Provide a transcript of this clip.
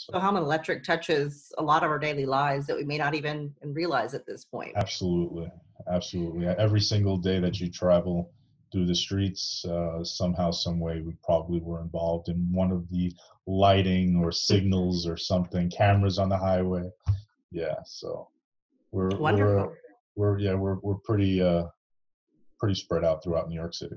So, So Hellman Electric touches a lot of our daily lives that we may not even realize at this point. absolutely, absolutely. Every single day that you travel through the streets, uh, somehow, some way, we probably were involved in one of the lighting or signals or something. Cameras on the highway. Yeah. So we're we're we're yeah we're we're pretty uh pretty spread out throughout New York City.